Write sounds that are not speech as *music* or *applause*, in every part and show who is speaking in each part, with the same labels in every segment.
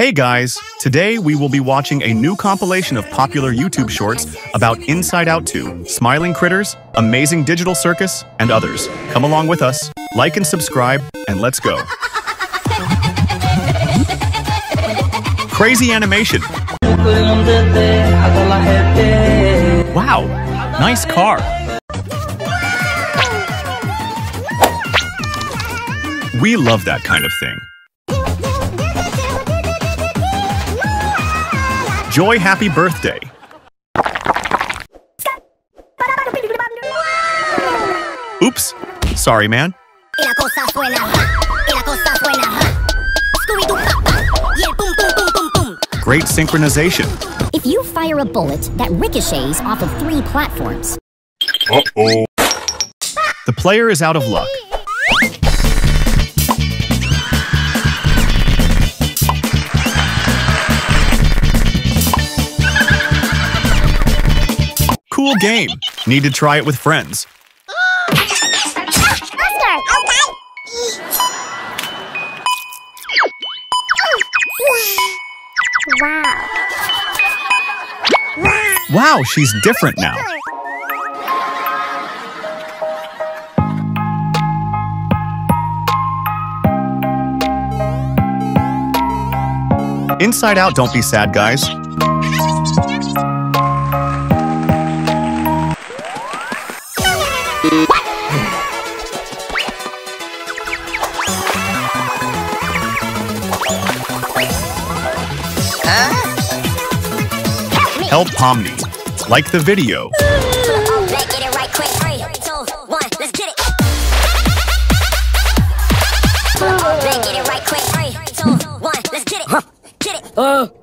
Speaker 1: Hey guys, today we will be watching a new compilation of popular YouTube shorts about Inside Out 2, Smiling Critters, Amazing Digital Circus, and others. Come along with us, like and subscribe, and let's go. Crazy animation. Wow, nice car. We love that kind of thing. Joy, happy birthday. Oops. Sorry, man. Great synchronization.
Speaker 2: If you fire a bullet that ricochets off of three platforms,
Speaker 1: Uh-oh. The player is out of luck. Cool game. Need to try it with friends.
Speaker 3: Wow.
Speaker 1: Wow, she's different now. Inside Out, don't be sad, guys. Pomni. Like the video.
Speaker 3: Let's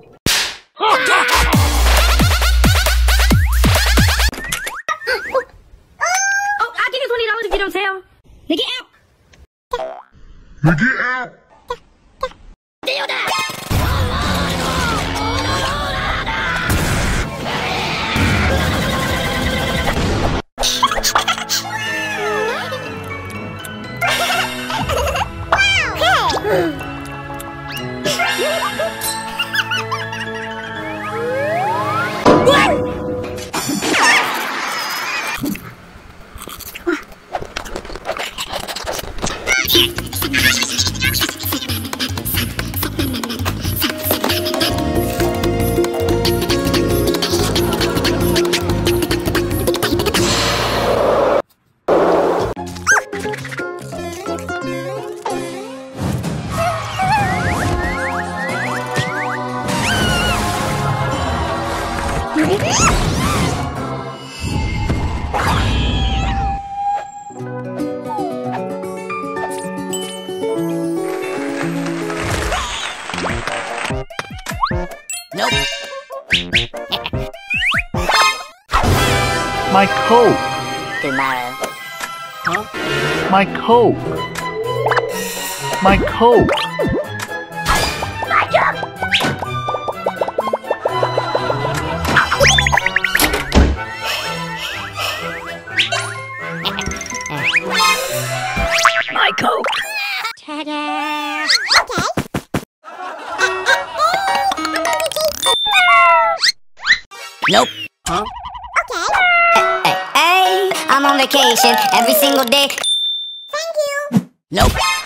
Speaker 4: My coat. My coat. My
Speaker 5: coke. Okay.
Speaker 3: Nope. Huh? Okay. Hey, hey, I'm on vacation every single day. Nope.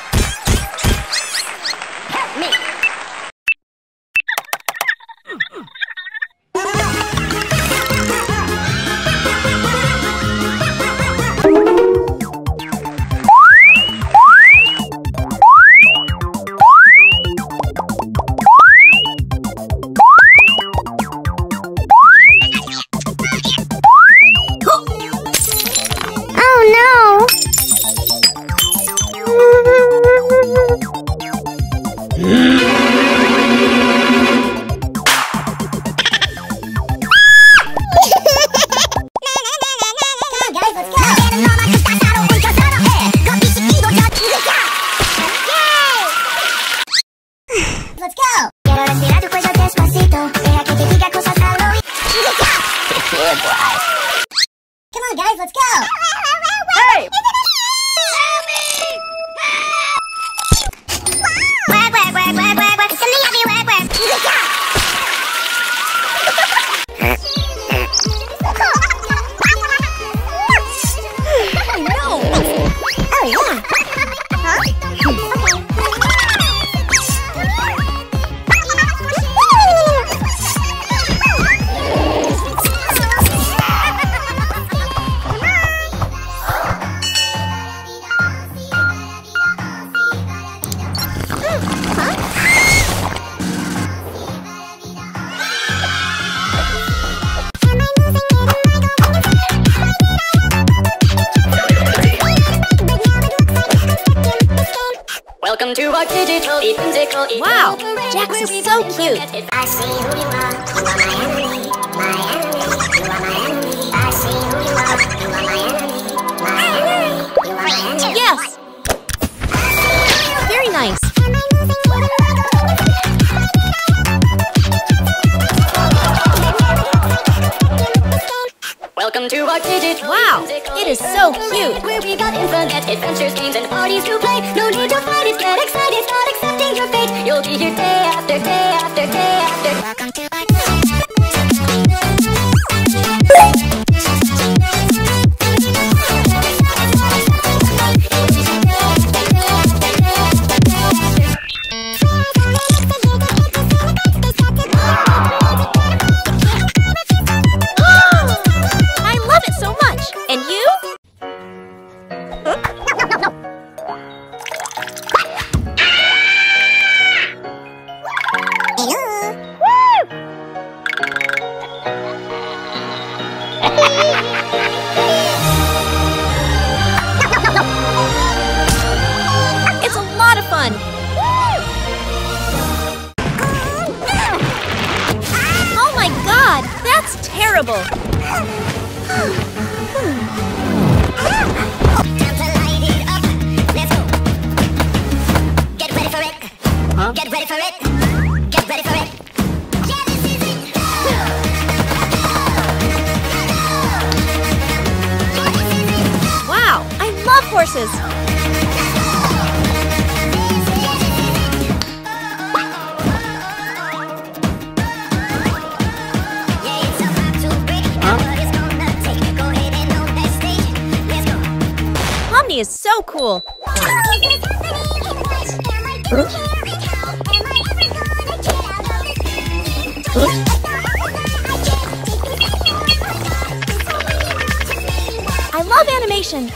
Speaker 3: Yeah. is
Speaker 2: so cool! I love animation!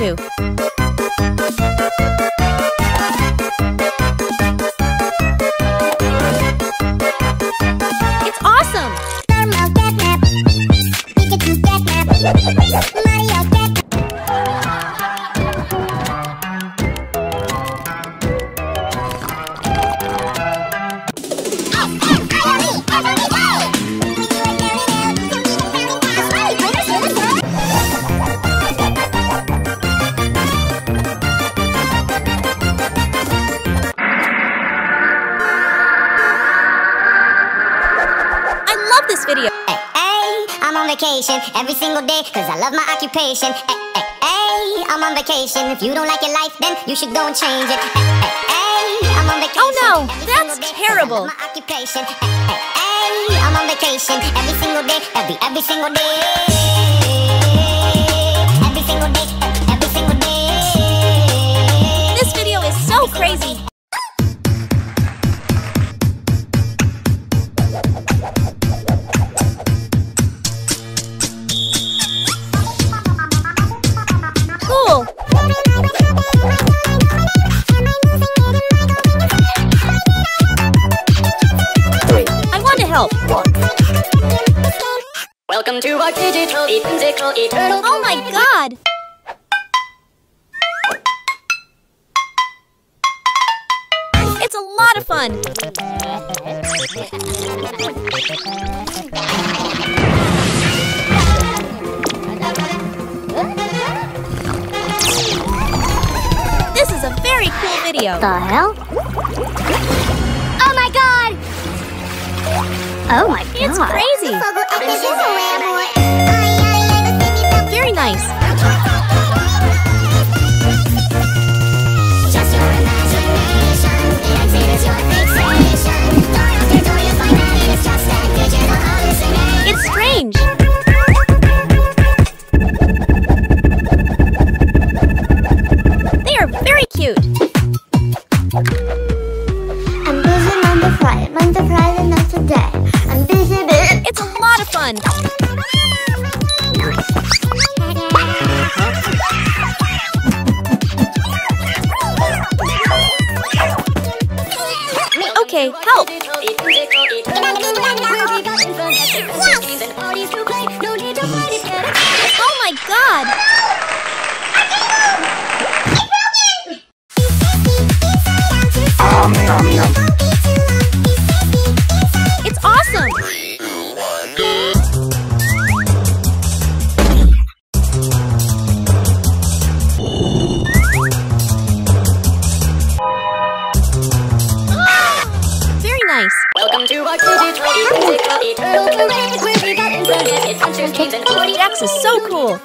Speaker 2: too. this video.
Speaker 3: Hey, I'm on vacation every single day cause I love my occupation. Hey, I'm on vacation. If you don't like your life, then you should go and change it. Hey, I'm on vacation.
Speaker 2: Oh no, that's terrible.
Speaker 3: my occupation. Hey, hey, I'm on vacation every single day, every, every single day.
Speaker 2: crazy.
Speaker 6: Welcome to our digital, e digital eternal.
Speaker 2: Oh my god! It's a lot of fun! This is a very cool video.
Speaker 5: The hell? Oh my god! Oh my god.
Speaker 2: It's crazy. help. It DX is so cool!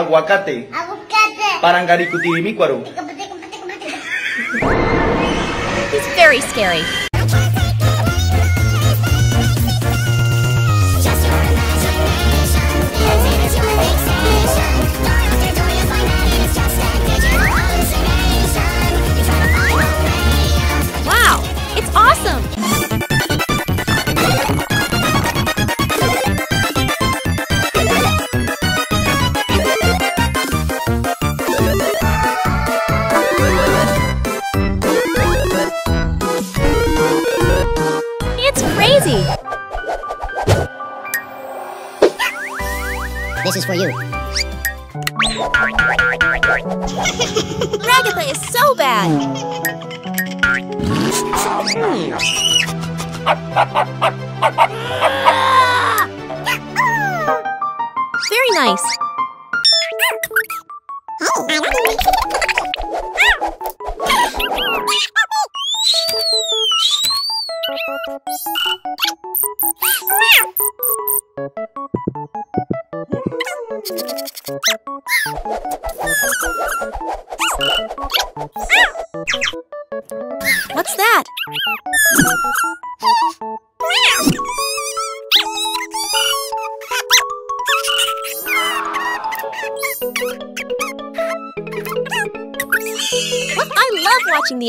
Speaker 7: aguacate.
Speaker 3: Aguacate.
Speaker 7: Parangaricutirimícuaro.
Speaker 2: It's very scary. nice.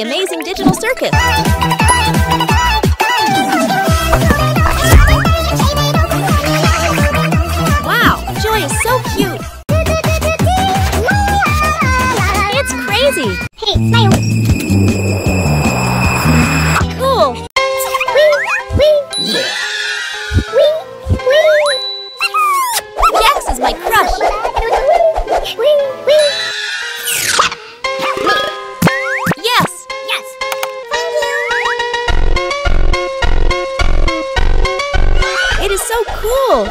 Speaker 2: Amazing Digital Circus. cool!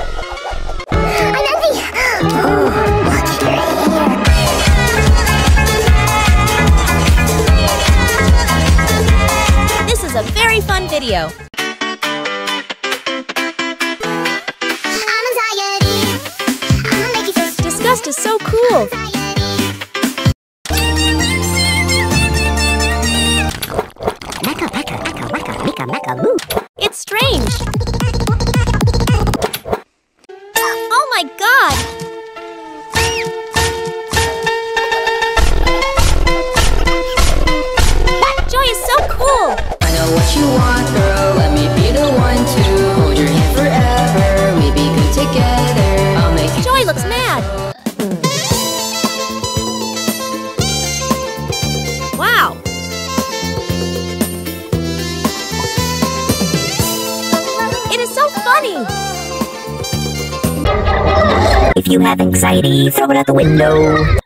Speaker 2: This is a very fun video. Disgust is so cool!
Speaker 8: Throw it out the window.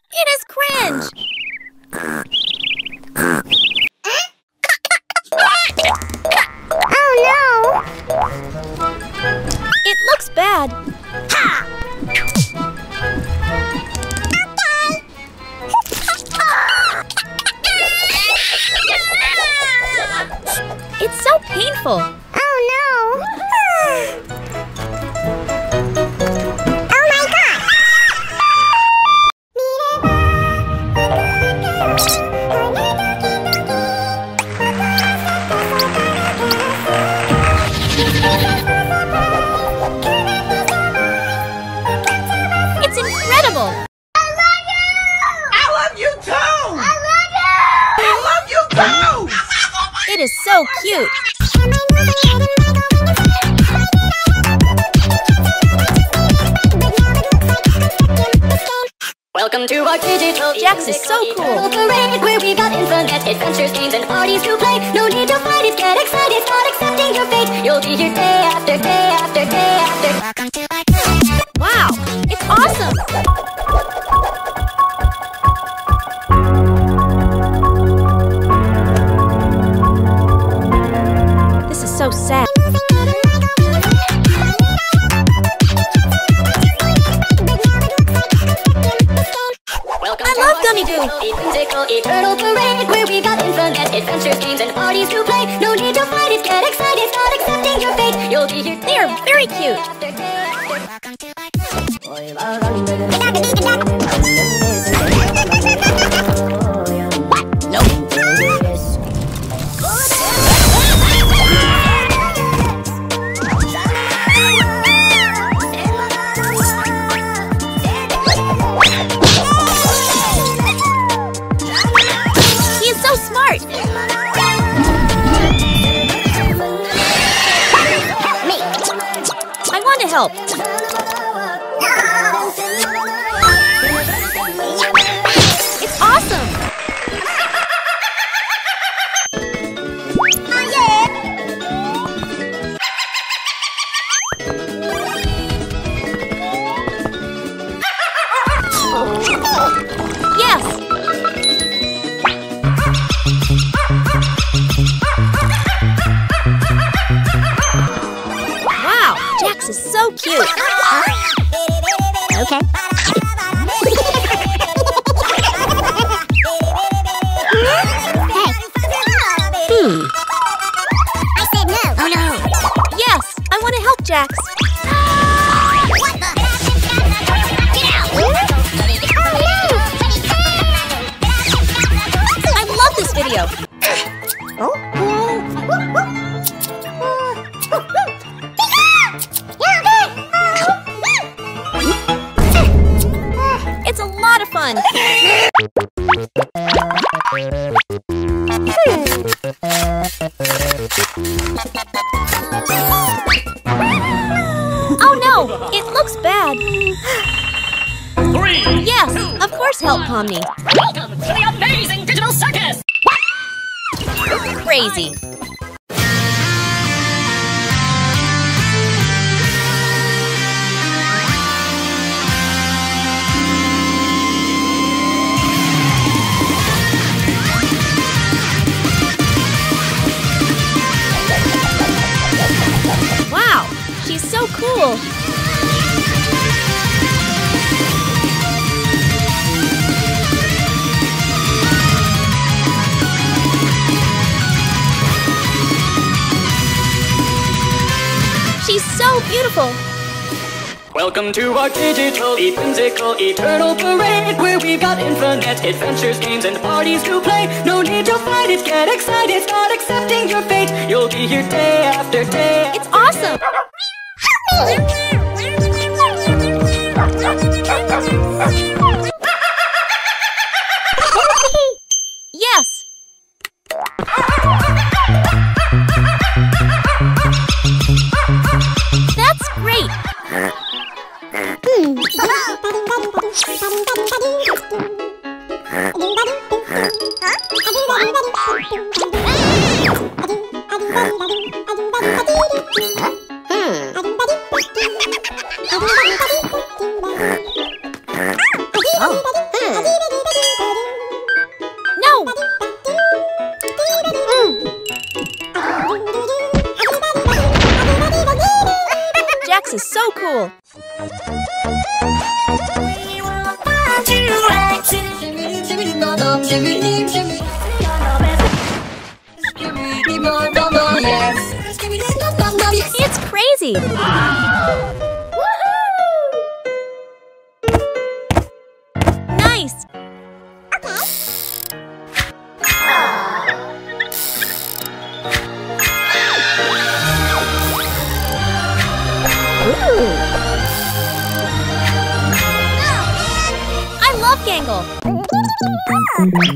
Speaker 2: Very cute.
Speaker 3: Okay.
Speaker 2: Omni.
Speaker 6: Welcome to the amazing digital circus!
Speaker 2: Crazy. beautiful.
Speaker 9: Welcome to our digital, e whimsical, eternal parade Where we've got infinite adventures, games, and parties to play No need to fight it, get excited, start accepting your fate You'll be here day after day
Speaker 2: It's awesome! Huh? It's crazy!
Speaker 6: What?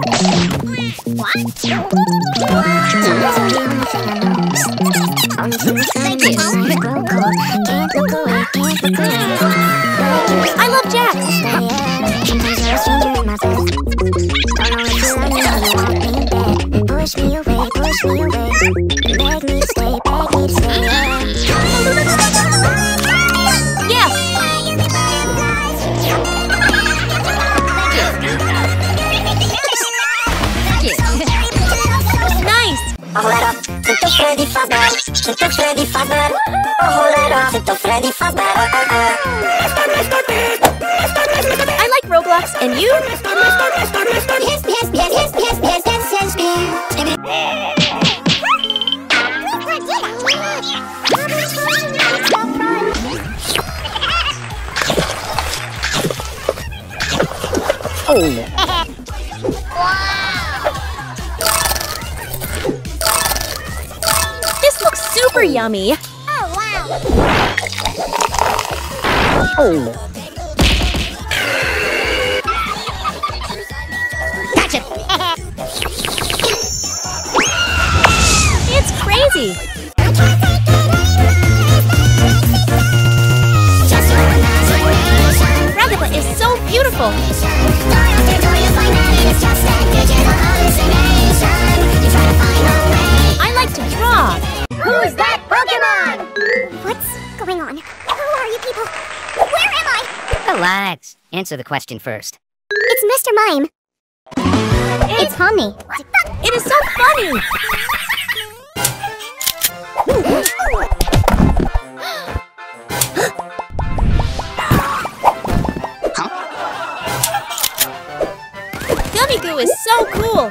Speaker 6: many flaws, but uh, uh.
Speaker 2: I like Roblox, and you?
Speaker 6: Oh. wow.
Speaker 2: This looks super yummy.
Speaker 3: Oh. Answer the question first.
Speaker 6: It's Mr. Mime. It's, it's
Speaker 2: It is so funny! huh? *gasps* Gummy Goo is so cool!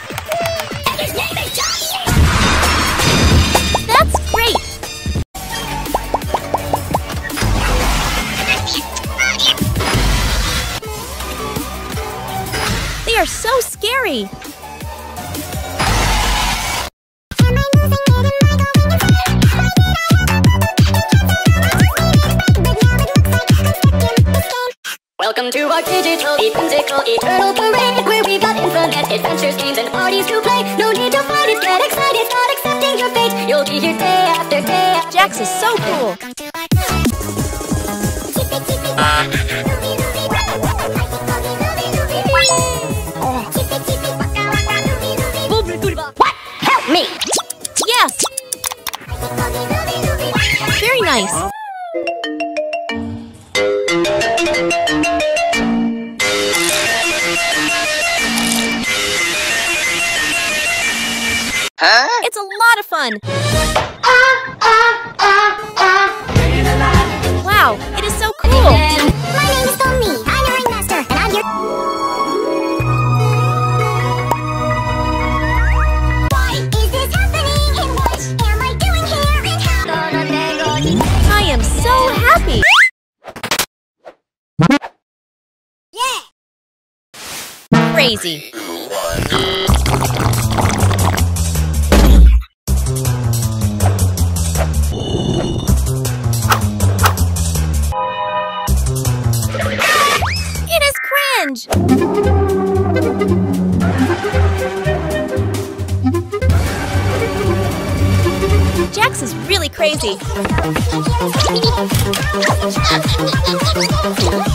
Speaker 2: This is so cool!
Speaker 6: Uh,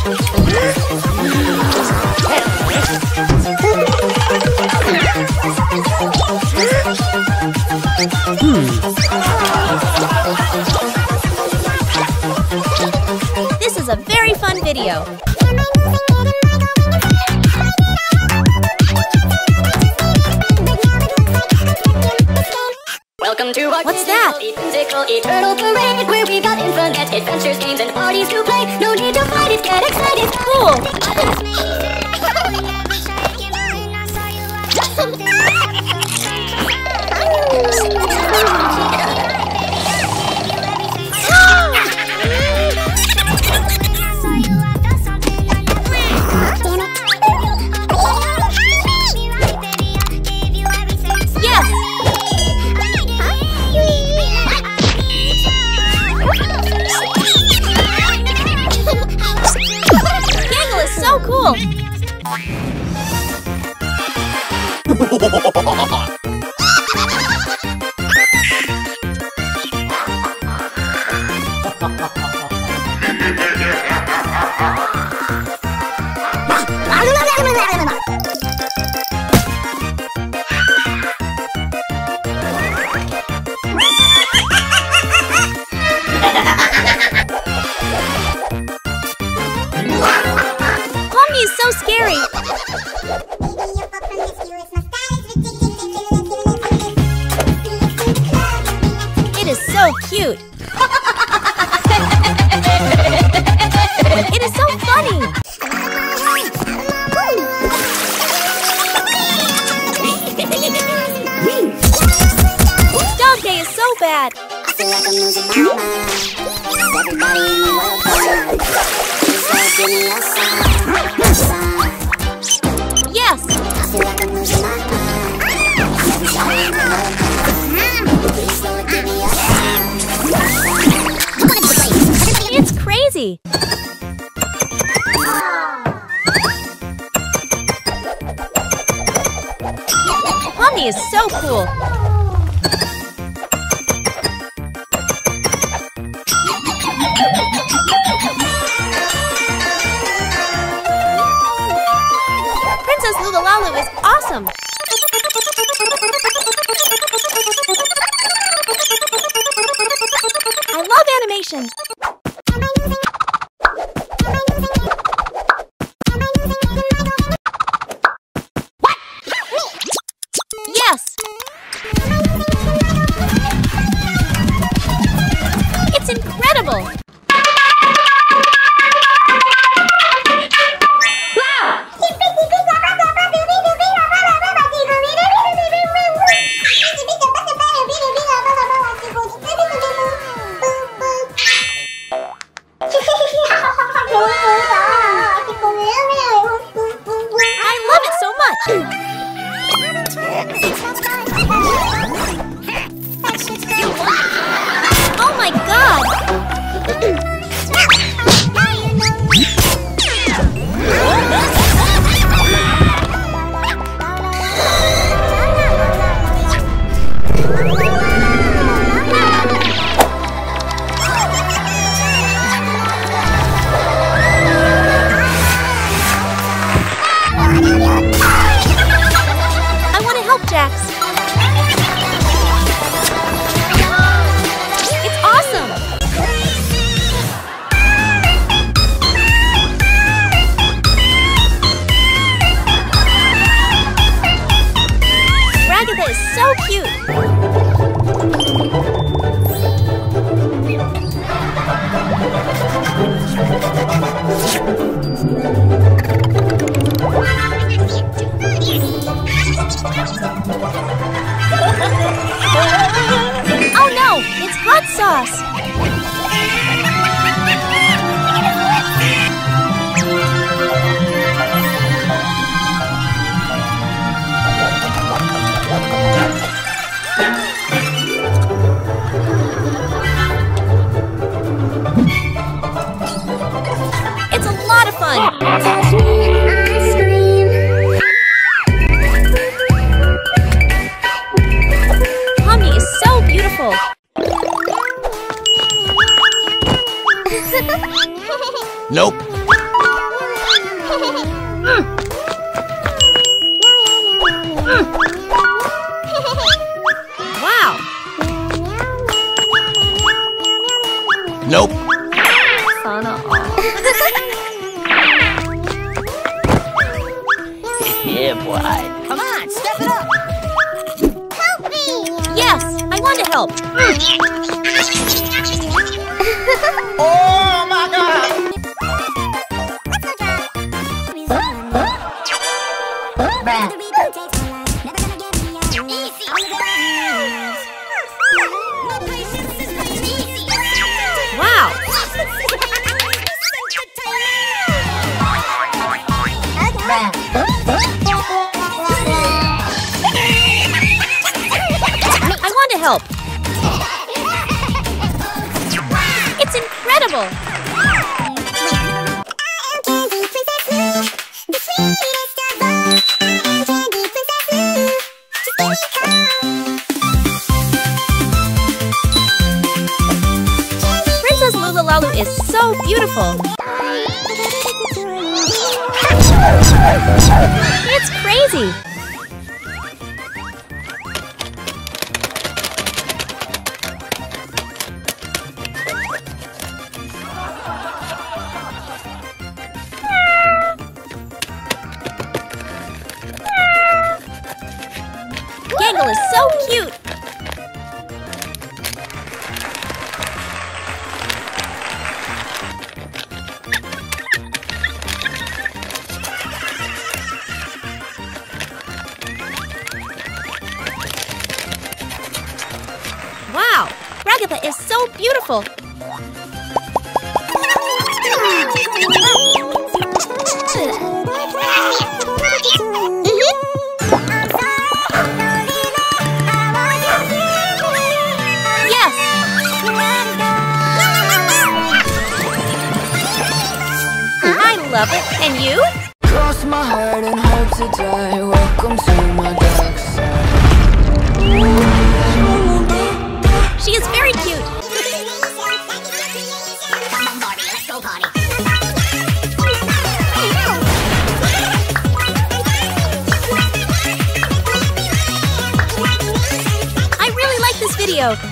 Speaker 6: This
Speaker 2: is a very fun video.
Speaker 6: Welcome to our
Speaker 2: What's that?
Speaker 6: Eternal Parade, where we got infinite adventures, games, and parties to play excited, get excited.
Speaker 2: Lalu is awesome! I love animation! Relax. easy. mediocre.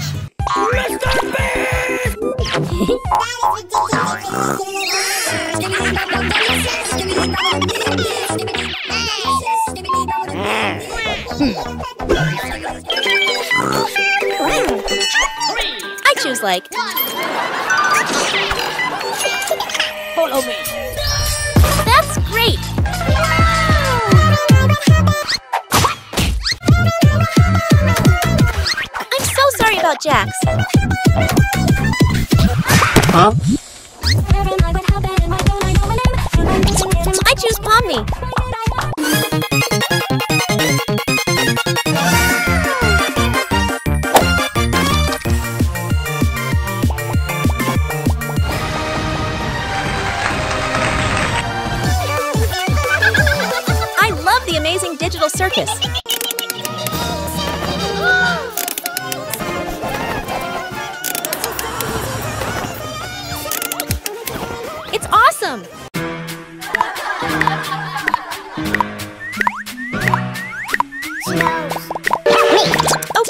Speaker 2: Mr. Beast! I
Speaker 10: choose like.
Speaker 2: Follow me.
Speaker 10: Jackson.
Speaker 6: Huh?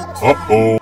Speaker 11: Uh oh.